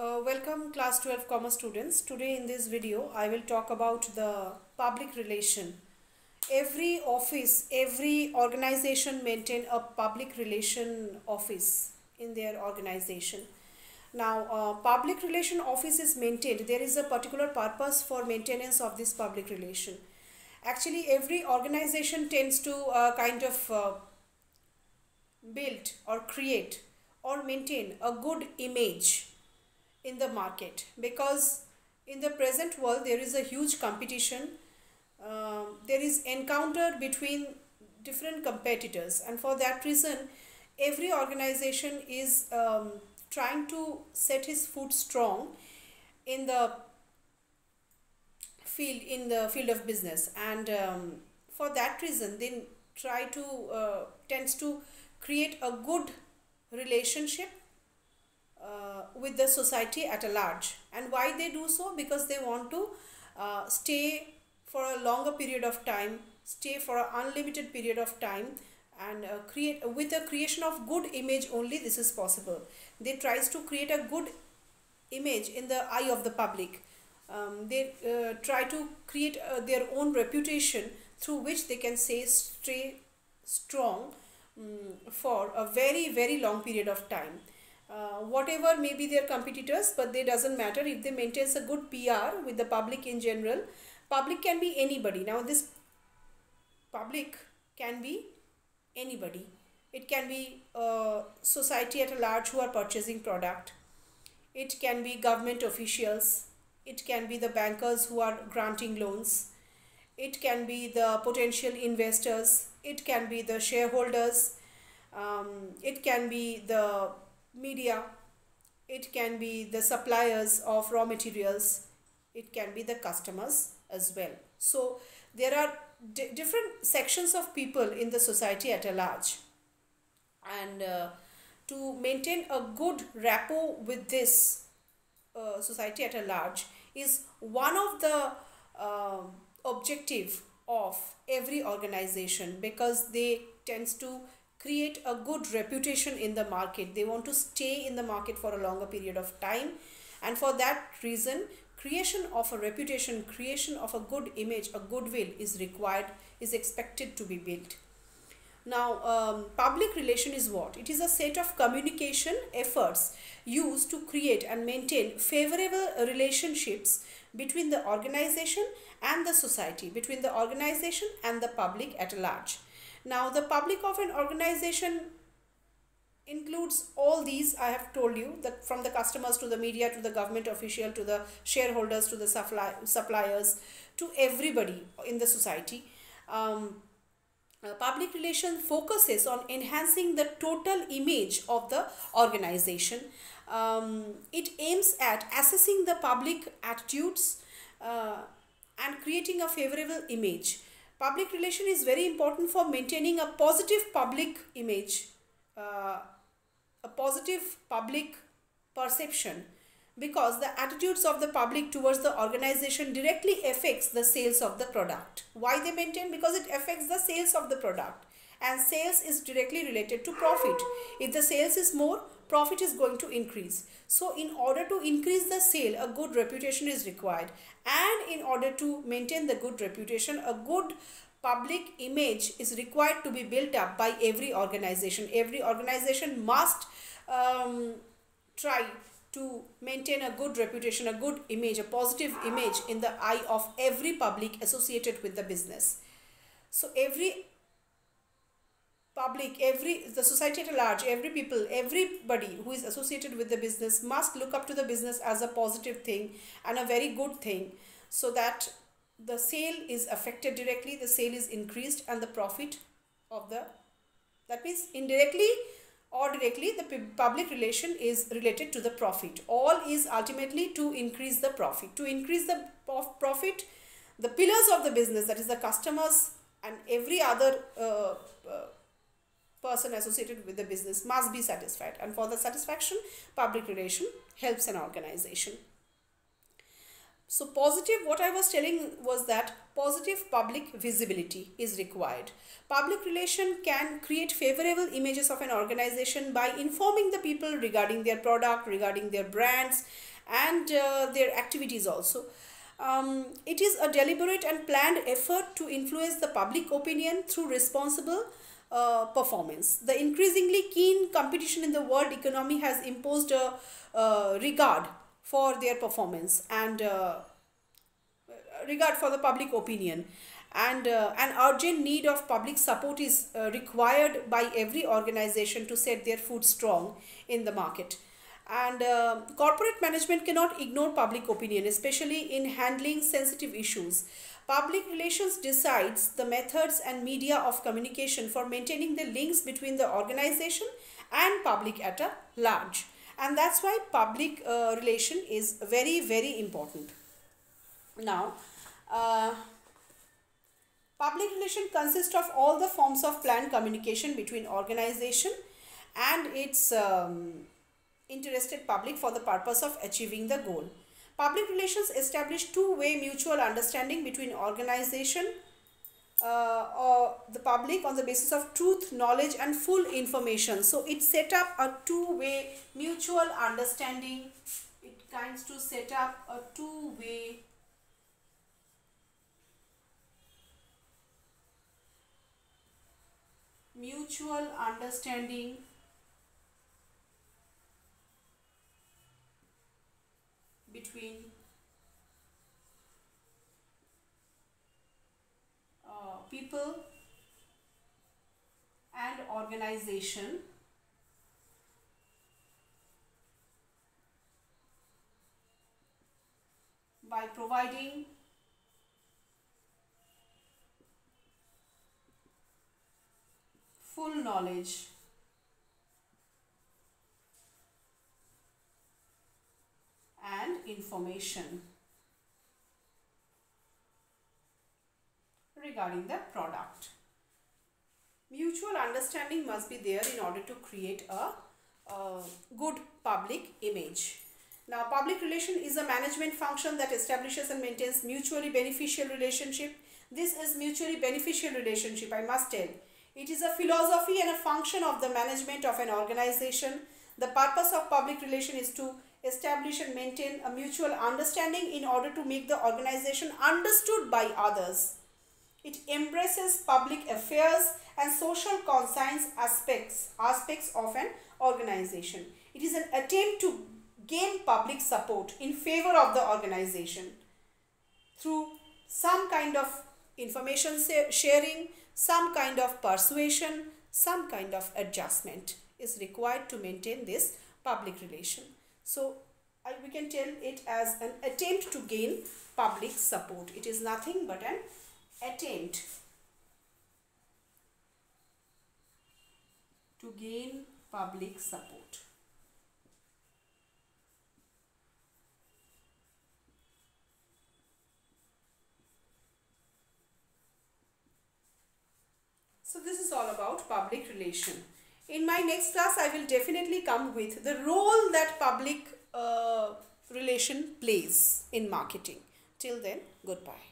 Uh, welcome class 12 commerce students. Today in this video I will talk about the public relation. Every office, every organization maintain a public relation office in their organization. Now uh, public relation office is maintained. There is a particular purpose for maintenance of this public relation. Actually every organization tends to uh, kind of uh, build or create or maintain a good image in the market. Because in the present world there is a huge competition. Uh, there is encounter between different competitors. And for that reason every organization is um, trying to set his foot strong in the field in the field of business. And um, for that reason they try to uh, tends to create a good relationship uh, with the society at a large. And why they do so? Because they want to uh, stay for a longer period of time stay for an unlimited period of time and uh, create with the creation of good image only this is possible. They tries to create a good image in the eye of the public. Um, they uh, try to create uh, their own reputation through which they can say stay strong um, for a very very long period of time uh, whatever may be their competitors but they doesn't matter. If they maintains a good PR with the public in general public can be anybody. Now this public can be anybody. It can be uh, society at a large who are purchasing product. It can be government officials. It can be the bankers who are granting loans. It can be the potential investors. It can be the shareholders. Um, it can be the media it can be the suppliers of raw materials it can be the customers as well. So there are different sections of people in the society at a large. And uh, to maintain a good rapport with this uh, society at a large is one of the uh, objective of every organization because they tends to create a good reputation in the market. They want to stay in the market for a longer period of time. And for that reason creation of a reputation creation of a good image a goodwill is required is expected to be built. Now um, public relation is what? It is a set of communication efforts used to create and maintain favorable relationships between the organization and the society between the organization and the public at large now the public of an organization includes all these I have told you that from the customers to the media to the government official to the shareholders to the supply, suppliers to everybody in the society. Um, uh, public relation focuses on enhancing the total image of the organization. Um, it aims at assessing the public attitudes uh, and creating a favorable image public relation is very important for maintaining a positive public image uh, a positive public perception because the attitudes of the public towards the organization directly affects the sales of the product. Why they maintain? Because it affects the sales of the product and sales is directly related to profit. If the sales is more profit is going to increase. So in order to increase the sale a good reputation is required. And in order to maintain the good reputation a good public image is required to be built up by every organization. Every organization must um, try to maintain a good reputation a good image a positive image in the eye of every public associated with the business. So every public every the society at large every people everybody who is associated with the business must look up to the business as a positive thing and a very good thing so that the sale is affected directly the sale is increased and the profit of the that means indirectly or directly the public relation is related to the profit. All is ultimately to increase the profit. To increase the profit the pillars of the business that is the customers and every other uh, uh, person associated with the business must be satisfied. And for the satisfaction public relation helps an organization. So positive what i was telling was that positive public visibility is required. Public relation can create favorable images of an organization by informing the people regarding their product regarding their brands and uh, their activities also. Um, it is a deliberate and planned effort to influence the public opinion through responsible uh, performance. The increasingly keen competition in the world economy has imposed a uh, regard for their performance and uh, regard for the public opinion. And uh, an urgent need of public support is required by every organization to set their foot strong in the market. And uh, corporate management cannot ignore public opinion especially in handling sensitive issues public relations decides the methods and media of communication for maintaining the links between the organization and public at a large and that's why public uh, relation is very very important now uh, public relation consists of all the forms of planned communication between organization and its um, interested public for the purpose of achieving the goal. Public relations establish two-way mutual understanding between organization uh, or the public on the basis of truth, knowledge and full information. So it set up a two-way mutual understanding. It kinds to set up a two-way mutual understanding between uh, people and organization. By providing full knowledge and information regarding the product. Mutual understanding must be there in order to create a, a good public image. Now, public relation is a management function that establishes and maintains mutually beneficial relationship. This is mutually beneficial relationship, I must tell. It is a philosophy and a function of the management of an organization. The purpose of public relation is to establish and maintain a mutual understanding in order to make the organization understood by others. It embraces public affairs and social conscience aspects, aspects of an organization. It is an attempt to gain public support in favor of the organization through some kind of information sharing, some kind of persuasion, some kind of adjustment is required to maintain this public relation. So I, we can tell it as an attempt to gain public support. It is nothing but an attempt to gain public support. So this is all about public relation. In my next class, I will definitely come with the role that public uh, relation plays in marketing. Till then, goodbye.